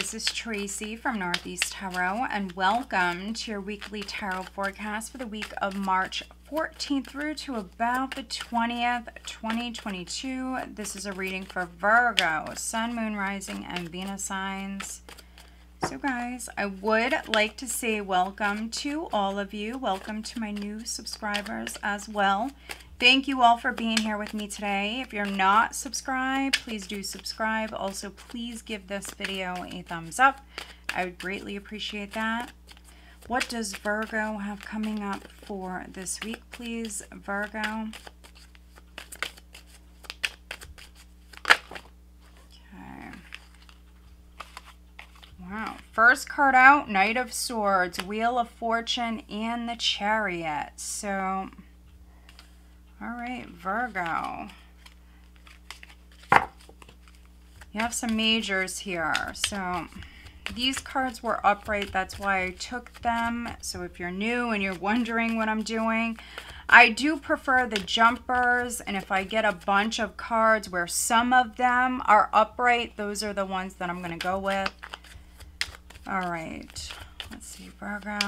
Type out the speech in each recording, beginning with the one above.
this is Tracy from Northeast Tarot, and welcome to your weekly tarot forecast for the week of March 14th through to about the 20th, 2022. This is a reading for Virgo, Sun, Moon, Rising, and Venus signs. So, guys, I would like to say welcome to all of you. Welcome to my new subscribers as well. Thank you all for being here with me today. If you're not subscribed, please do subscribe. Also, please give this video a thumbs up. I would greatly appreciate that. What does Virgo have coming up for this week, please, Virgo? Okay. Wow. First card out, Knight of Swords, Wheel of Fortune, and the Chariot. So... All right, Virgo. You have some majors here. So these cards were upright. That's why I took them. So if you're new and you're wondering what I'm doing, I do prefer the jumpers. And if I get a bunch of cards where some of them are upright, those are the ones that I'm going to go with. All right. Let's see, Virgo.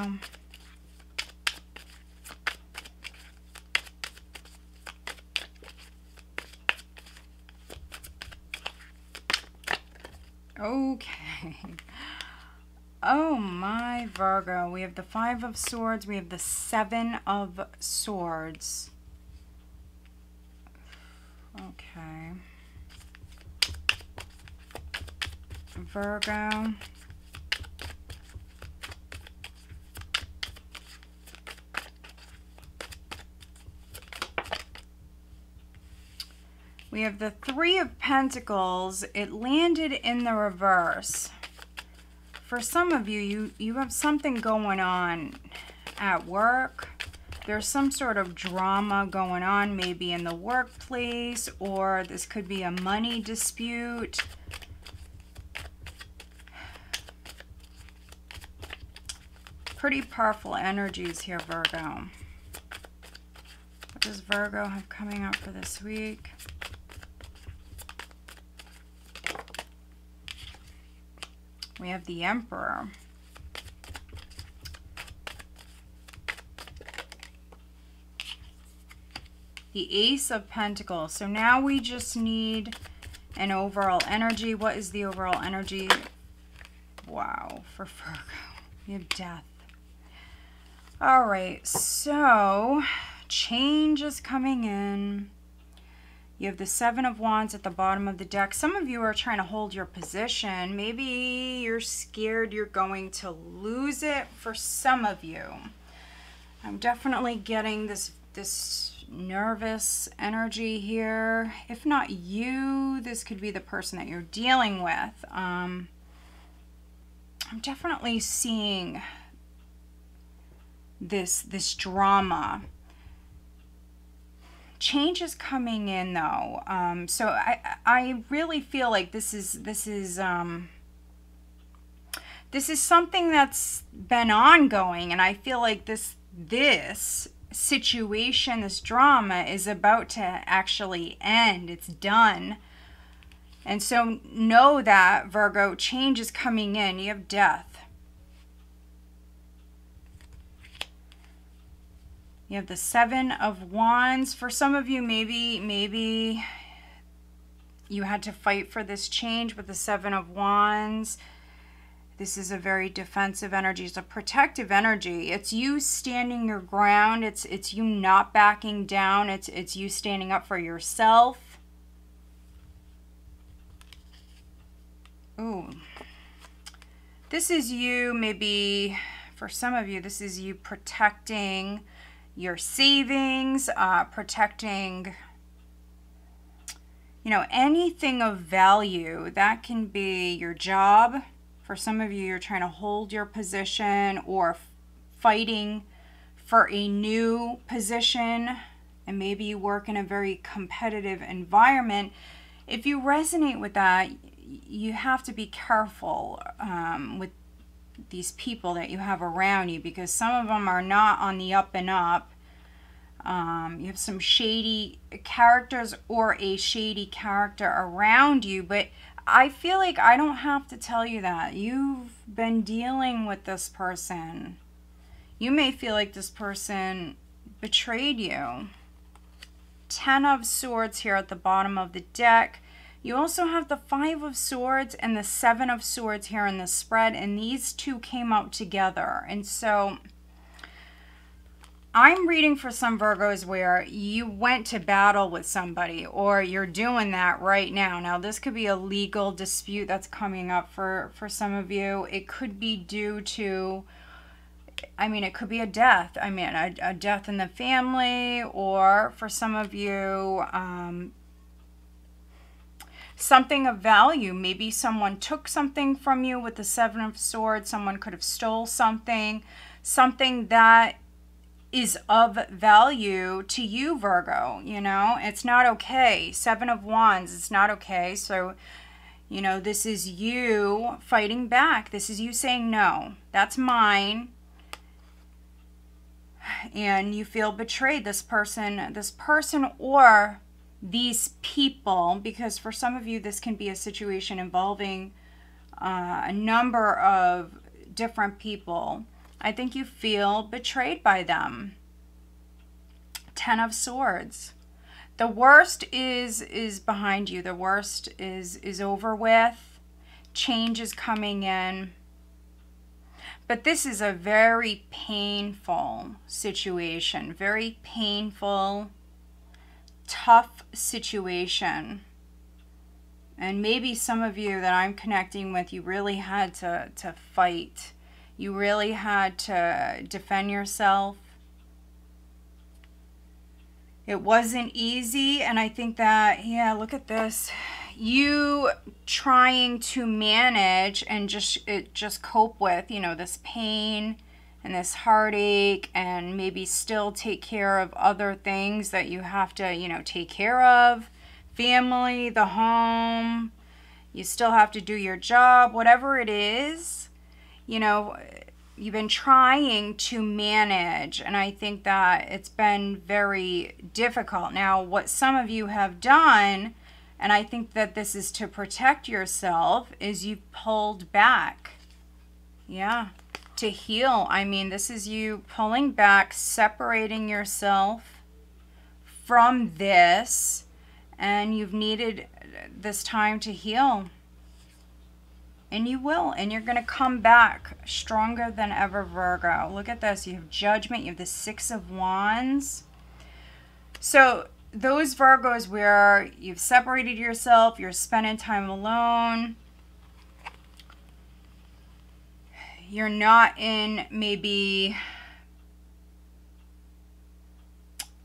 Okay. Oh my Virgo. We have the Five of Swords. We have the Seven of Swords. Okay. Virgo. We have the Three of Pentacles. It landed in the reverse. For some of you, you, you have something going on at work. There's some sort of drama going on, maybe in the workplace, or this could be a money dispute. Pretty powerful energies here, Virgo. What does Virgo have coming up for this week? We have the Emperor. The Ace of Pentacles. So now we just need an overall energy. What is the overall energy? Wow, for Virgo. We have Death. All right, so change is coming in. You have the Seven of Wands at the bottom of the deck. Some of you are trying to hold your position. Maybe you're scared you're going to lose it for some of you. I'm definitely getting this, this nervous energy here. If not you, this could be the person that you're dealing with. Um, I'm definitely seeing this, this drama change is coming in though. Um, so I I really feel like this is this is um, this is something that's been ongoing, and I feel like this this situation, this drama is about to actually end. It's done. And so know that Virgo change is coming in. You have death. You have the Seven of Wands. For some of you, maybe, maybe you had to fight for this change with the Seven of Wands. This is a very defensive energy. It's a protective energy. It's you standing your ground. It's it's you not backing down. It's it's you standing up for yourself. Ooh. This is you maybe for some of you this is you protecting your savings, uh, protecting, you know, anything of value. That can be your job. For some of you, you're trying to hold your position or fighting for a new position, and maybe you work in a very competitive environment. If you resonate with that, you have to be careful um, with these people that you have around you because some of them are not on the up and up. Um, you have some shady characters or a shady character around you, but I feel like I don't have to tell you that. You've been dealing with this person. You may feel like this person betrayed you. Ten of Swords here at the bottom of the deck. You also have the Five of Swords and the Seven of Swords here in the spread, and these two came out together. And so I'm reading for some Virgos where you went to battle with somebody or you're doing that right now. Now, this could be a legal dispute that's coming up for, for some of you. It could be due to, I mean, it could be a death. I mean, a, a death in the family or for some of you, um, something of value. Maybe someone took something from you with the Seven of Swords. Someone could have stole something. Something that is of value to you, Virgo. You know, it's not okay. Seven of Wands, it's not okay. So, you know, this is you fighting back. This is you saying, no, that's mine. And you feel betrayed. This person, this person, or these people, because for some of you, this can be a situation involving uh, a number of different people I think you feel betrayed by them. Ten of Swords. The worst is is behind you. The worst is is over with. Change is coming in. But this is a very painful situation. Very painful, tough situation. And maybe some of you that I'm connecting with, you really had to, to fight you really had to defend yourself. It wasn't easy, and I think that, yeah, look at this. You trying to manage and just it just cope with, you know, this pain and this heartache and maybe still take care of other things that you have to, you know, take care of. Family, the home, you still have to do your job, whatever it is you know, you've been trying to manage, and I think that it's been very difficult. Now, what some of you have done, and I think that this is to protect yourself, is you've pulled back. Yeah, to heal. I mean, this is you pulling back, separating yourself from this, and you've needed this time to heal. And you will. And you're going to come back stronger than ever, Virgo. Look at this. You have judgment. You have the Six of Wands. So those Virgos where you've separated yourself, you're spending time alone, you're not in maybe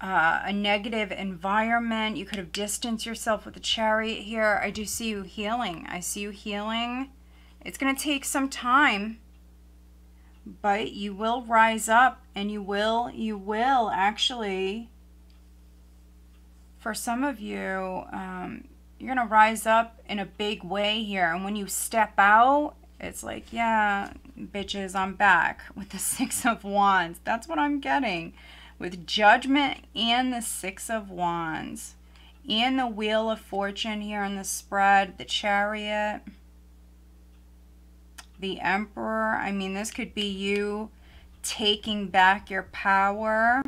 uh, a negative environment. You could have distanced yourself with the chariot here. I do see you healing. I see you healing. It's going to take some time, but you will rise up and you will, you will actually, for some of you, um, you're going to rise up in a big way here. And when you step out, it's like, yeah, bitches, I'm back with the Six of Wands. That's what I'm getting with Judgment and the Six of Wands. And the Wheel of Fortune here in the spread, the Chariot the Emperor. I mean, this could be you taking back your power.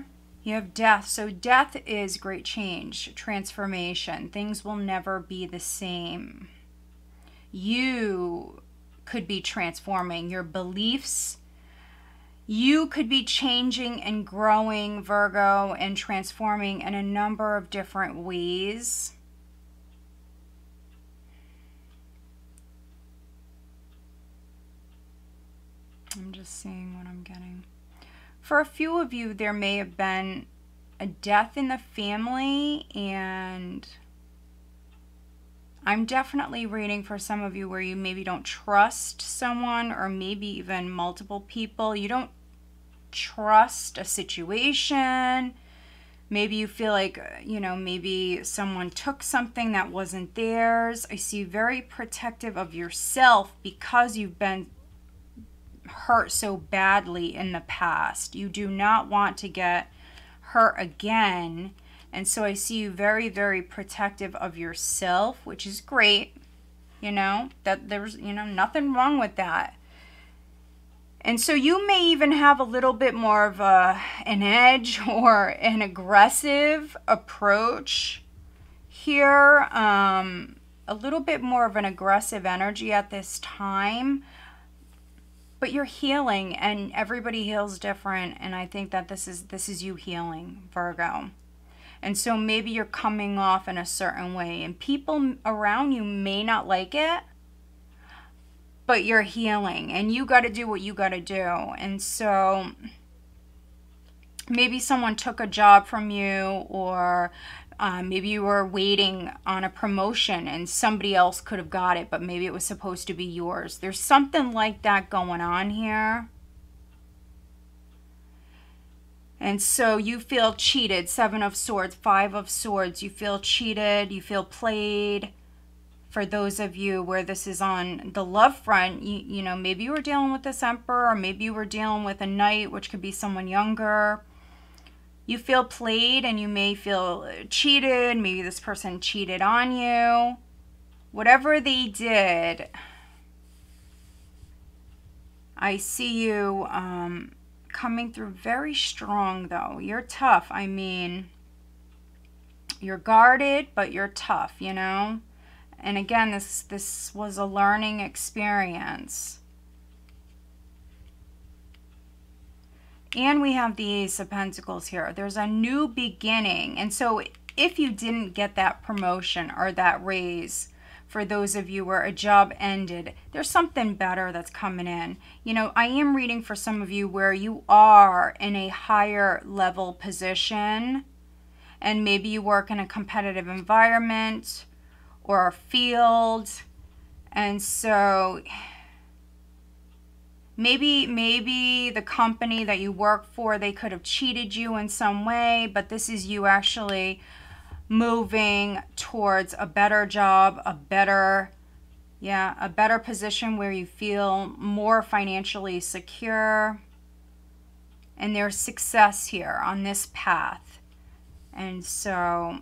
You have death. So death is great change, transformation. Things will never be the same. You could be transforming your beliefs. You could be changing and growing, Virgo, and transforming in a number of different ways. I'm just seeing what I'm getting. For a few of you, there may have been a death in the family, and I'm definitely reading for some of you where you maybe don't trust someone or maybe even multiple people. You don't trust a situation. Maybe you feel like, you know, maybe someone took something that wasn't theirs. I see very protective of yourself because you've been hurt so badly in the past. You do not want to get hurt again. And so I see you very, very protective of yourself, which is great. you know, that there's, you know, nothing wrong with that. And so you may even have a little bit more of a, an edge or an aggressive approach here. Um, a little bit more of an aggressive energy at this time. But you're healing and everybody heals different. And I think that this is this is you healing, Virgo. And so maybe you're coming off in a certain way and people around you may not like it, but you're healing and you got to do what you got to do. And so maybe someone took a job from you or um, maybe you were waiting on a promotion and somebody else could have got it, but maybe it was supposed to be yours. There's something like that going on here. And so you feel cheated. Seven of Swords, Five of Swords. You feel cheated. You feel played for those of you where this is on the love front, you, you know, maybe you were dealing with this emperor, or maybe you were dealing with a knight, which could be someone younger. You feel played and you may feel cheated. Maybe this person cheated on you. Whatever they did, I see you um, coming through very strong, though. You're tough. I mean, you're guarded, but you're tough, you know? And again, this, this was a learning experience. And we have the Ace of Pentacles here. There's a new beginning. And so if you didn't get that promotion or that raise, for those of you where a job ended, there's something better that's coming in. You know, I am reading for some of you where you are in a higher level position and maybe you work in a competitive environment or a field. And so maybe maybe the company that you work for, they could have cheated you in some way, but this is you actually moving towards a better job, a better yeah, a better position where you feel more financially secure. And there's success here on this path. And so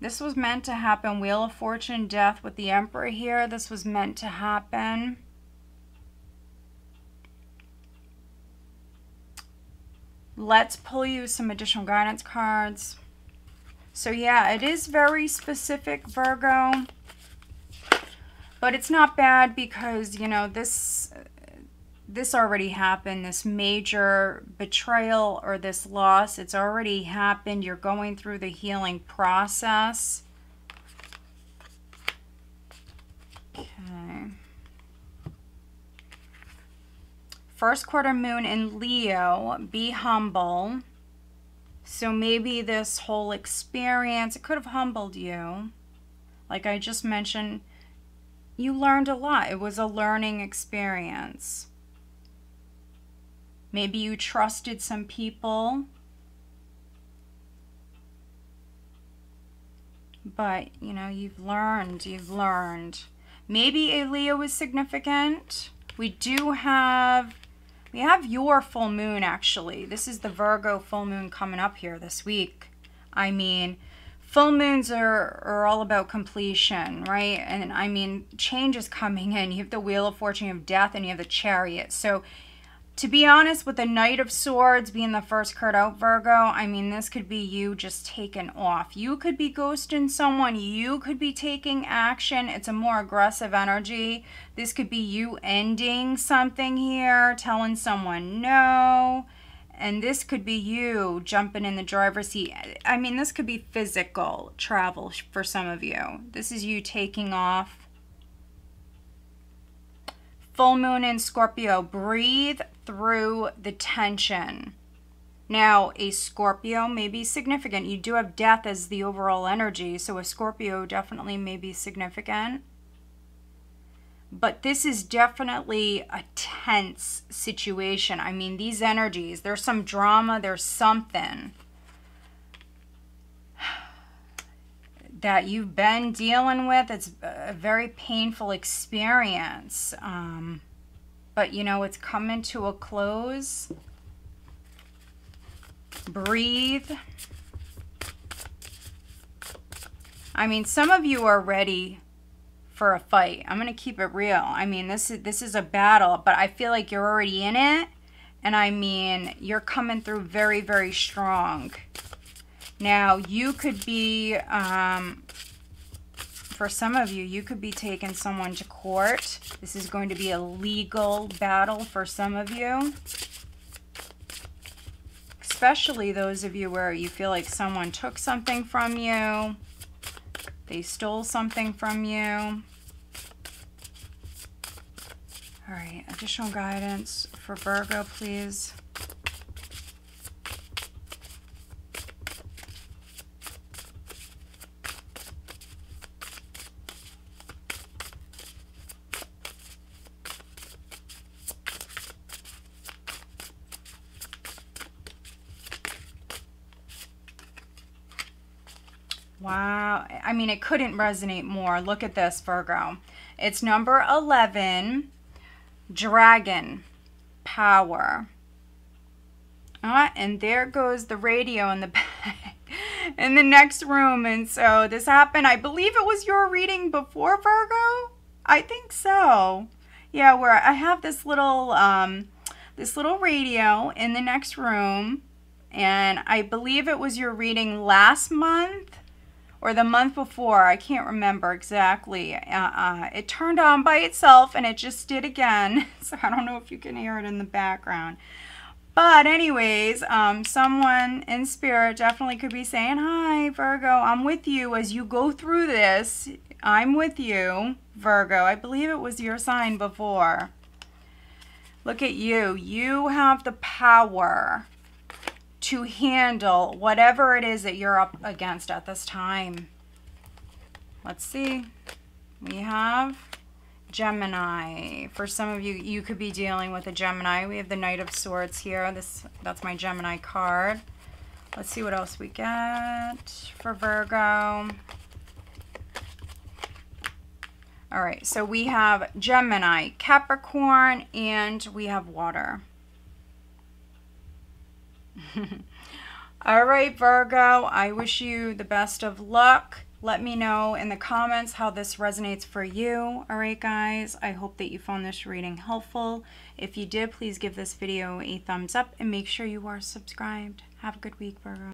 this was meant to happen. Wheel of Fortune, death with the Emperor here. This was meant to happen. Let's pull you some additional guidance cards. So yeah, it is very specific, Virgo. But it's not bad because, you know, this this already happened, this major betrayal or this loss, it's already happened. You're going through the healing process. First quarter moon in Leo, be humble. So maybe this whole experience, it could have humbled you. Like I just mentioned, you learned a lot. It was a learning experience. Maybe you trusted some people. But, you know, you've learned, you've learned. Maybe a Leo is significant. We do have, we have your full moon actually. This is the Virgo full moon coming up here this week. I mean, full moons are, are all about completion, right? And I mean, change is coming in. You have the Wheel of Fortune, you have death, and you have the Chariot. So to be honest, with the Knight of Swords being the first card out, Virgo, I mean, this could be you just taking off. You could be ghosting someone. You could be taking action. It's a more aggressive energy. This could be you ending something here, telling someone no. And this could be you jumping in the driver's seat. I mean, this could be physical travel for some of you. This is you taking off full moon in Scorpio. Breathe through the tension. Now, a Scorpio may be significant. You do have death as the overall energy, so a Scorpio definitely may be significant. But this is definitely a tense situation. I mean, these energies, there's some drama, there's something that you've been dealing with. It's a very painful experience. Um, but you know, it's coming to a close. Breathe. I mean, some of you are ready for a fight. I'm going to keep it real. I mean, this is this is a battle, but I feel like you're already in it. And I mean, you're coming through very, very strong. Now, you could be, um, for some of you, you could be taking someone to court. This is going to be a legal battle for some of you. Especially those of you where you feel like someone took something from you. They stole something from you. All right, additional guidance for Virgo, please. Wow. I mean, it couldn't resonate more. Look at this, Virgo. It's number 11, Dragon Power. Uh, and there goes the radio in the back, in the next room. And so this happened, I believe it was your reading before Virgo. I think so. Yeah, where I have this little, um, this little radio in the next room. And I believe it was your reading last month or the month before. I can't remember exactly. Uh, uh, it turned on by itself and it just did again. So I don't know if you can hear it in the background. But anyways, um, someone in spirit definitely could be saying, Hi, Virgo, I'm with you as you go through this. I'm with you, Virgo. I believe it was your sign before. Look at you. You have the power to handle whatever it is that you're up against at this time. Let's see. We have Gemini. For some of you, you could be dealing with a Gemini. We have the Knight of Swords here. This That's my Gemini card. Let's see what else we get for Virgo. All right, so we have Gemini, Capricorn, and we have water. All right, Virgo, I wish you the best of luck. Let me know in the comments how this resonates for you. All right, guys, I hope that you found this reading helpful. If you did, please give this video a thumbs up and make sure you are subscribed. Have a good week, Virgo.